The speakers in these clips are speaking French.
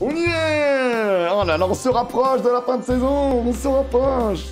On y est Oh là là, on se rapproche de la fin de saison On se rapproche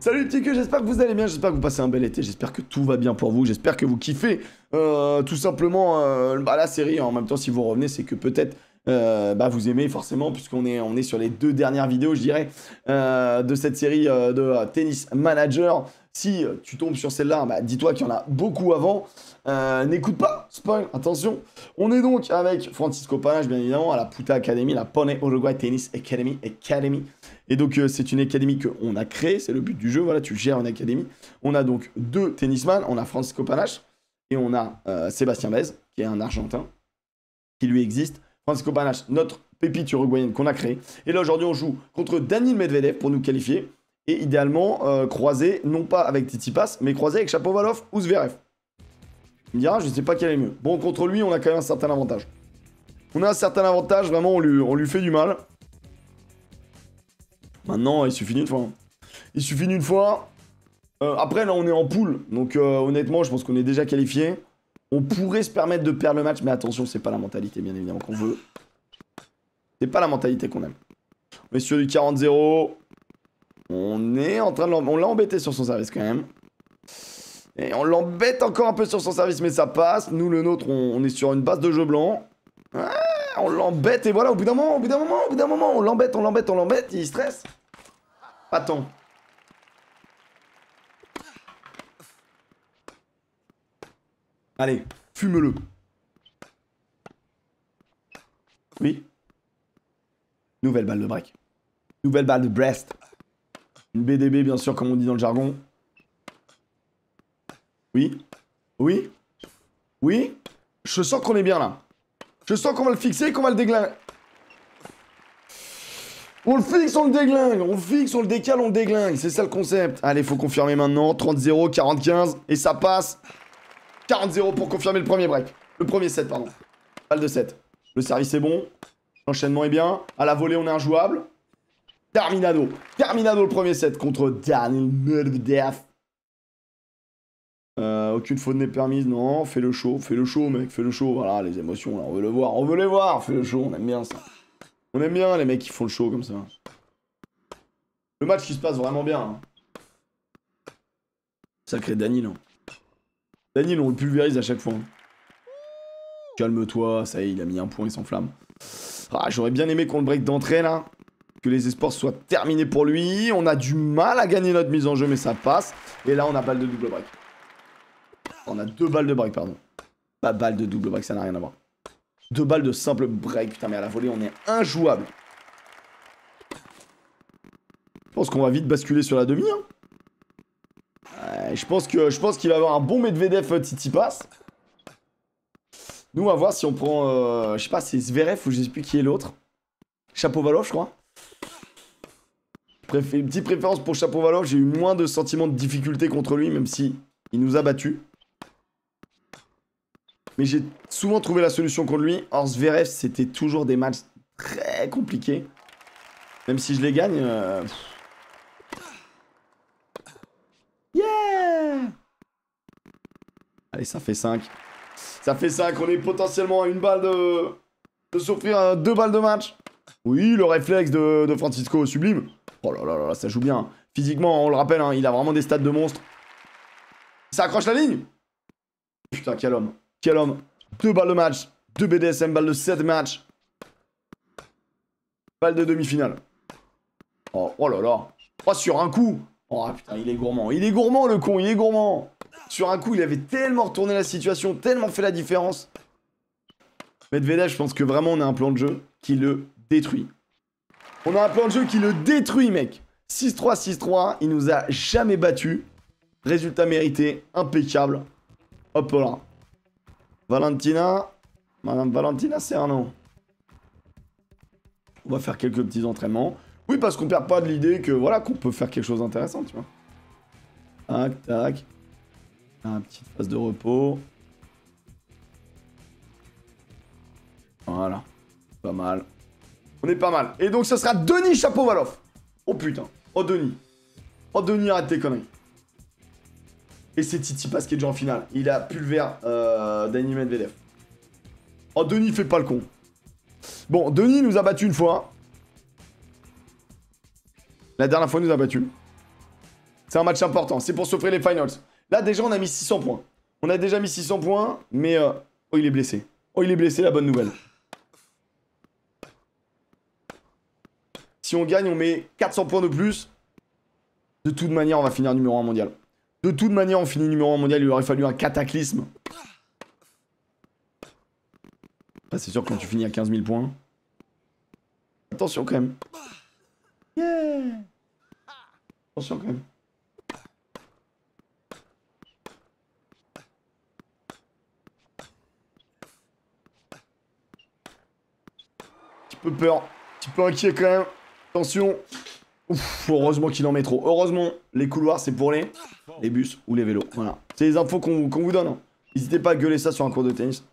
Salut petit que, j'espère que vous allez bien, j'espère que vous passez un bel été, j'espère que tout va bien pour vous, j'espère que vous kiffez euh, tout simplement euh, bah, la série. En même temps, si vous revenez, c'est que peut-être euh, bah, vous aimez forcément, puisqu'on est, on est sur les deux dernières vidéos, je dirais, euh, de cette série euh, de Tennis Manager. Si tu tombes sur celle-là, bah, dis-toi qu'il y en a beaucoup avant. N'écoute pas, spoil, attention. On est donc avec Francisco Panache, bien évidemment, à la Puta Academy, la Pone Uruguay Tennis Academy. Academy. Et donc, c'est une académie qu'on a créée, c'est le but du jeu. Voilà, tu gères une académie. On a donc deux tennisman, on a Francisco Panache et on a Sébastien Bez, qui est un Argentin, qui lui existe. Francisco Panache, notre pépite uruguayenne qu'on a créée. Et là, aujourd'hui, on joue contre Daniel Medvedev pour nous qualifier. Et idéalement, euh, croisé, non pas avec Tsitsipas, mais croisé avec Chapovalov ou Zverev. Il me dira, je sais pas quel est mieux. Bon, contre lui, on a quand même un certain avantage. On a un certain avantage, vraiment, on lui, fait du mal. Maintenant, il suffit d'une fois. Il suffit d'une fois. Euh, après, là, on est en poule. Donc, euh, honnêtement, je pense qu'on est déjà qualifié. On pourrait se permettre de perdre le match, mais attention, c'est pas la mentalité, bien évidemment, qu'on veut. C'est pas la mentalité qu'on aime. On est sur du 40-0. On est en train de On l'a embêté sur son service, quand même. Et on l'embête encore un peu sur son service, mais ça passe. Nous, le nôtre, on, est sur une base de jeu blanc. Ouais, on l'embête, et voilà, au bout d'un moment, au bout d'un moment, au bout d'un moment, on l'embête, on l'embête, on l'embête, il stresse. Pas tant. Allez, fume-le. Oui. Nouvelle balle de break. Nouvelle balle de Brest. Une BDB, bien sûr, comme on dit dans le jargon. Oui. Oui. Oui. Je sens qu'on est bien là. Je sens qu'on va le fixer, qu'on va le déglinguer. On le fixe, on le déglingue. On le fixe, on le décale, on le déglingue. C'est ça le concept. Allez, faut confirmer maintenant. 30-0, 40-15. Et ça passe. 40-0 pour confirmer le premier break. Le premier set, pardon. Balle de 7. Le service est bon. L'enchaînement est bien. À la volée, on est injouable. Terminado. Terminado le premier set contre Daniel Medvedev. Euh, aucune faute n'est permise, non. Fais le show, fais le show, mec, fais le show. Voilà, les émotions, là, on veut le voir, on veut les voir. Fais le show, on aime bien ça. On aime bien les mecs qui font le show comme ça. Le match qui se passe vraiment bien. hein. Sacré Daniel. hein. Daniel, on le pulvérise à chaque fois. hein. Calme-toi, ça y est, il a mis un point, il s'enflamme. Ah, j'aurais bien aimé qu'on le break d'entrée là. Que les esports soient terminés pour lui. On a du mal à gagner notre mise en jeu, mais ça passe. Et là, on a balle de double break. On a deux balles de break, pardon. Pas balle de double break, ça n'a rien à voir. Deux balles de simple break. Putain, mais à la volée, on est injouable. Je pense qu'on va vite basculer sur la demi. hein. Je pense qu'il va avoir un bon Medvedev euh, Tsitsipas. Nous, on va voir si on prend. euh, je sais pas, c'est Zverev ou je sais plus qui est l'autre. Chapovalov, je crois. Une petite préférence pour Chapovalov. J'ai eu moins de sentiments de difficulté contre lui, même si il nous a battus. Mais j'ai souvent trouvé la solution contre lui. Or, Zverev, c'était toujours des matchs très compliqués. Même si je les gagne. euh, pff. Yeah Allez, ça fait 5. Ça fait 5. On est potentiellement à une balle de. de s'offrir euh, deux balles de match. Oui, le réflexe de, Francisco, sublime. Oh là là là, ça joue bien. Physiquement, on le rappelle, hein, il a vraiment des stats de monstre. Ça accroche la ligne Putain, quel homme. Quel homme. Deux balles de match. Deux BDSM, balles de 7 matchs. Balle de demi-finale. Oh, oh là là. Oh, sur un coup. Oh putain, il est gourmand. Il est gourmand, le con, il est gourmand. Sur un coup, il avait tellement retourné la situation, tellement fait la différence. Medvedev, je pense que vraiment, on a un plan de jeu qui le détruit. On a un plan de jeu qui le détruit, mec. 6-3, 6-3. Il nous a jamais battu. Résultat mérité, impeccable. Hop là. Valentina. Madame Valentina Serrano. On va faire quelques petits entraînements. Oui, parce qu'on perd pas de l'idée que voilà qu'on peut faire quelque chose d'intéressant, tu vois. Tac, tac. Un petite phase de repos. Voilà. Pas mal. On est pas mal. Et donc, ce sera Denis Chapovalov. Oh putain. Oh Denis. Oh Denis, arrête tes conneries. Et c'est est déjà en finale. Il a pulvère euh, Dani Medvedev. Oh Denis, fais pas le con. Bon, Denis nous a battu une fois. La dernière fois, il nous a battu. C'est un match important. C'est pour s'offrir les finals. Là, déjà, on a mis 600 points. On a déjà mis 600 points, mais... euh, Oh, il est blessé. Oh, il est blessé, la bonne nouvelle. Si on gagne, on met 400 points de plus. De toute manière, on va finir numéro 1 mondial. De toute manière, on finit numéro 1 mondial. Il aurait fallu un cataclysme. C'est sûr, quand tu finis à 15 000 points. Attention quand même. Yeah Attention quand même. Peu peur. Petit peu inquiet quand même. Attention. Heureusement qu'il en met trop. Heureusement, les couloirs, c'est pour les, les bus ou les vélos. Voilà. C'est les infos qu'on vous donne. hein. N'hésitez pas à gueuler ça sur un cours de tennis.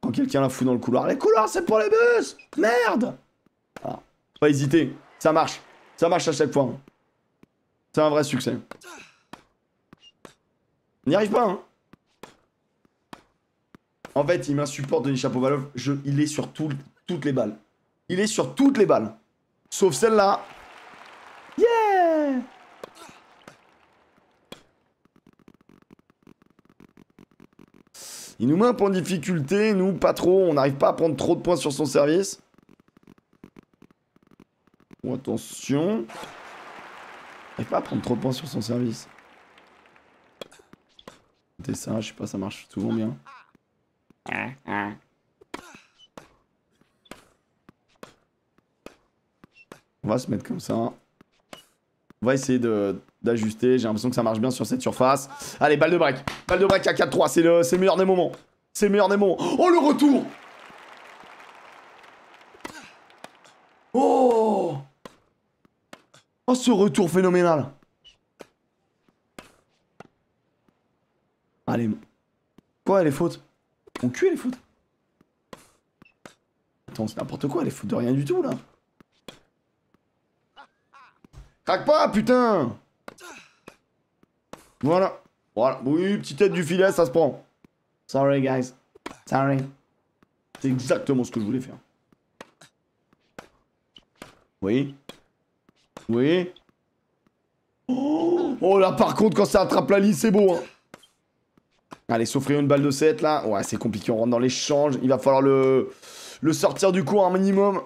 Quand quelqu'un la fout dans le couloir. Les couloirs, c'est pour les bus Merde Voilà. Pas hésiter. Ça marche. Ça marche à chaque fois. hein. C'est un vrai succès. On n'y arrive pas, hein. En fait, il m'insupporte Denis Chapovalov. Je, il est sur tout- toutes les balles. Il est sur toutes les balles. Sauf celle-là. Yeah Il nous met un peu en difficulté, nous, pas trop. On n'arrive pas à prendre trop de points sur son service. Bon, attention. On n'arrive pas à prendre trop de points sur son service. C'était ça, je sais pas, ça marche souvent bien. On va se mettre comme ça. On va essayer d'ajuster. J'ai l'impression que ça marche bien sur cette surface. Allez, balle de break. Balle de break à 4-3. C'est le, le meilleur des moments. C'est le meilleur des moments. Oh, le retour Oh Oh, ce retour phénoménal Allez. Quoi, les fautes Mon cul, les fautes Attends, c'est n'importe quoi, les fautes de rien du tout, là. Craque pas, putain Voilà. Voilà. Oui, petite tête du filet, ça se prend. Sorry, guys. Sorry. C'est exactement ce que je voulais faire. Oui. Oui. Oh, oh, là, par contre, quand ça attrape la ligne, c'est beau, hein. Allez, s'offrir une balle de 7, là. Ouais, c'est compliqué, on rentre dans l'échange. Il va falloir le, le sortir du coup un minimum.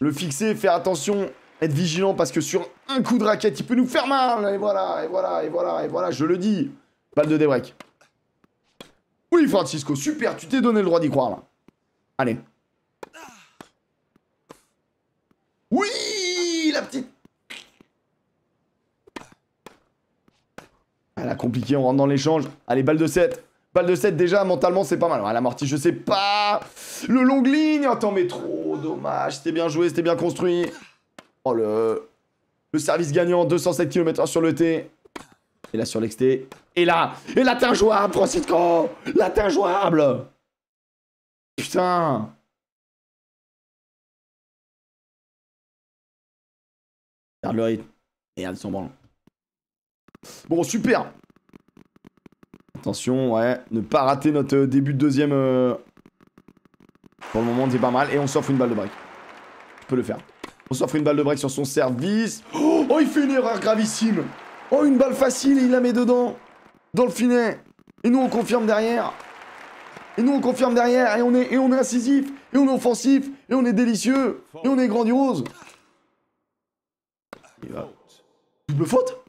Le fixer, faire attention, être vigilant parce que sur un coup de raquette, il peut nous faire mal. Et voilà, et voilà, et voilà, et voilà, je le dis. Balle de débreak. Oui, Francisco, super, tu t'es donné le droit d'y croire là. Allez. Oui, la petite. Elle a compliqué, on rentre dans l'échange. Allez, balle de 7. Balle de 7 déjà, mentalement c'est pas mal. Elle amorti, je sais pas. Le long ligne, attends, mais trop dommage. C'était bien joué, c'était bien construit. Oh le... Le service gagnant, 207 km sur le T. Et là sur l'exté. Et là Et là t'es injouable, Francisco Là t'es injouable Putain Regarde le rythme. Ils sont bons. Bon, super Attention, ouais. Ne pas rater notre début de deuxième... euh, Pour le moment, c'est pas mal. Et on s'offre une balle de break. Je peux le faire. On s'offre une balle de break sur son service. Oh, il fait une erreur gravissime. Oh, une balle facile et il la met dedans. Dans le filet. Et nous, on confirme derrière. Et nous, on confirme derrière. Et on est, et on est incisif. Et on est offensif. Et on est délicieux. Et on est grandiose. Double faute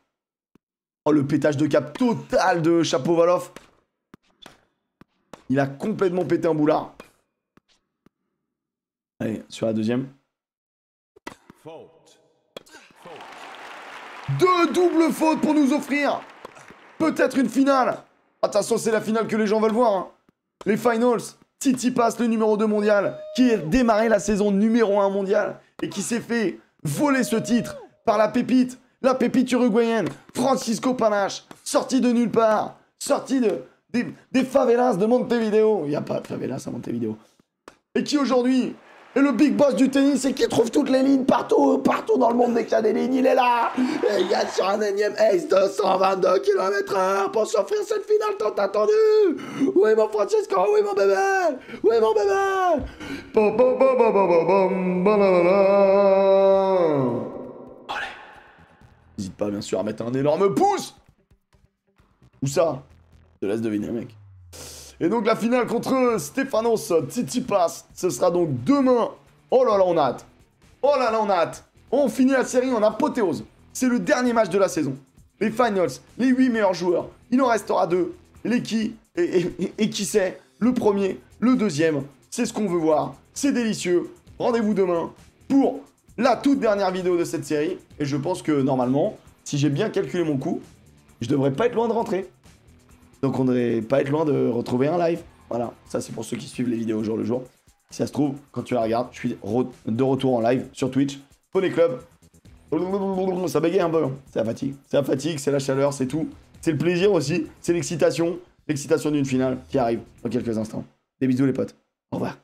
Oh, le pétage de cap total de Chapovalov. Il a complètement pété un boulard. Allez, sur la deuxième. Deux doubles fautes pour nous offrir peut-être une finale. Attention, c'est la finale que les gens veulent voir. hein. Les finals. Titi passe le numéro 2 mondial, qui a démarré la saison numéro 1 mondial et qui s'est fait voler ce titre par la pépite, la pépite uruguayenne, Francisco Panache, sorti de nulle part, sorti de, des, des favelas de Montevideo. Il n'y a pas de favelas à Montevideo. Et qui aujourd'hui Et le big boss du tennis, c'est qui trouve toutes les lignes partout, partout dans le monde dès qu'il y a des lignes, il est là. Et il a sur un énième ace de 122 km/h pour s'offrir cette finale tant attendue. Où est mon Francesco est mon bébé? Où est mon bébé? Allez. N'hésite pas bien sûr à mettre un énorme pouce. Où ça? Je te laisse deviner, mec. Et donc la finale contre Stefanos Tsitsipas, ce sera donc demain. Oh là là, on a hâte. Oh là là, on a hâte. On finit la série en apothéose. C'est le dernier match de la saison. Les finals, les 8 meilleurs joueurs. Il en restera deux. Les qui et, qui sait Le premier, le deuxième. C'est ce qu'on veut voir. C'est délicieux. Rendez-vous demain pour la toute dernière vidéo de cette série. Et je pense que normalement, si j'ai bien calculé mon coup, je devrais pas être loin de rentrer. Donc on devrait pas être loin de retrouver un live. Voilà, ça c'est pour ceux qui suivent les vidéos jour le jour. Si ça se trouve, quand tu la regardes, je suis de retour en live sur Twitch. Poney Club. Ça bégaye un peu. Hein. C'est la fatigue. C'est la fatigue, c'est la chaleur, c'est tout. C'est le plaisir aussi. C'est l'excitation. L'excitation d'une finale qui arrive dans quelques instants. Des bisous les potes. Au revoir.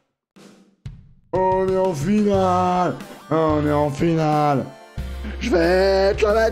On est en finale On est en finale Je vais te la